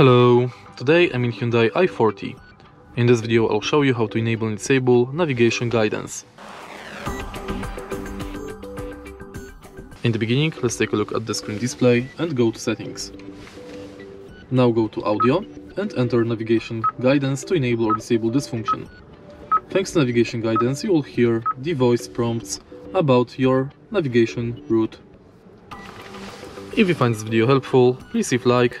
Hello, today I'm in Hyundai i40. In this video I'll show you how to enable and disable navigation guidance. In the beginning, let's take a look at the screen display and go to settings. Now go to audio and enter navigation guidance to enable or disable this function. Thanks to navigation guidance you will hear the voice prompts about your navigation route. If you find this video helpful, please leave like,